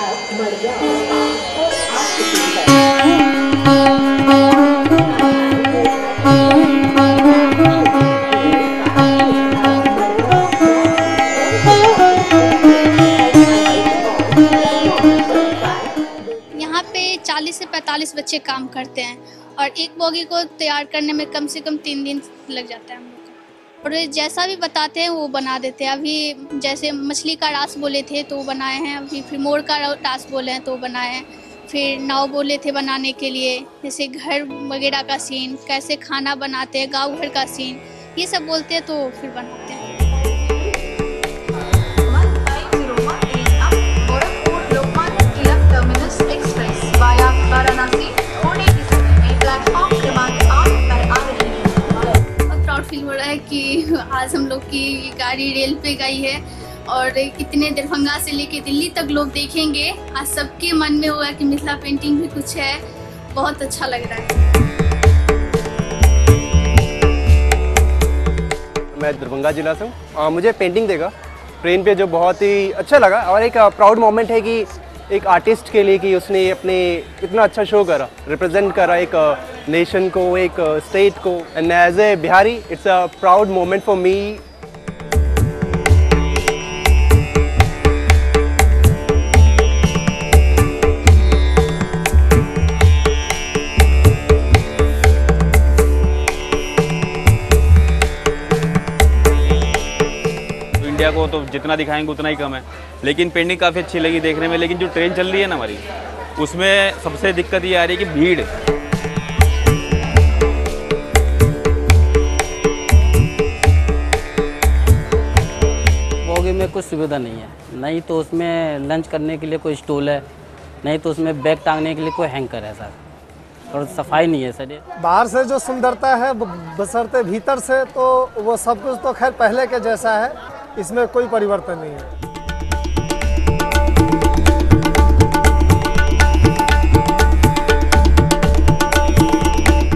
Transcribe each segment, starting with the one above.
यहाँ पे 40 से 45 बच्चे काम करते हैं और एक बोगी को तैयार करने में कम से कम तीन दिन लग जाता है और जैसा भी बताते हैं वो बना देते हैं। अभी जैसे मछली का रास बोले थे तो बनाए हैं। अभी फिर मोर का रास बोले हैं तो बनाए हैं। फिर नाव बोले थे बनाने के लिए, जैसे घर वगैरह का सीन कैसे खाना बनाते हैं, गाँव घर का सीन ये सब बोलते हैं तो फिर बनाते हैं। आज हम लोग की गाड़ी रेल पे गई है और कितने दरभंगा से लेके दिल्ली तक लोग देखेंगे। आज सबके मन में हुआ कि मिथिला पेंटिंग भी कुछ है। बहुत अच्छा लग रहा है। मैं दरभंगा जिला से हूँ। मुझे पेंटिंग देगा ट्रेन पे जो बहुत ही अच्छा लगा और एक प्राउड मोमेंट है कि एक आर्टिस्ट के लिए कि उसने अपने इतना अच्छा शो करा रिप्रेजेंट करा एक नेशन को, एक स्टेट को. And as a Bihari it's a proud moment for me तो इंडिया को तो जितना दिखाएँगे उतना ही कम है। लेकिन पेंटिंग काफ़ी अच्छी लगी देखने में लेकिन जो ट्रेन चल रही है ना हमारी उसमें सबसे दिक्कत ये आ रही है कि भीड़। बोगी में कुछ सुविधा नहीं है। नहीं तो उसमें लंच करने के लिए कोई स्टूल है नहीं तो उसमें बैग टांगने के लिए कोई हैंकर है सर। और सफ़ाई नहीं है सर बाहर से जो सुंदरता है बसरते भीतर से तो वो सब कुछ तो खैर पहले के जैसा है। इसमें कोई परिवर्तन नहीं है।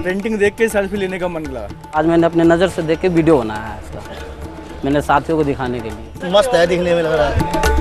पेंटिंग देख के सेल्फी लेने का मन लगा। आज मैंने अपने नज़र से देख के वीडियो बनाया है इसका। मैंने साथियों को दिखाने के लिए। मस्त है दिखने में लग रहा है।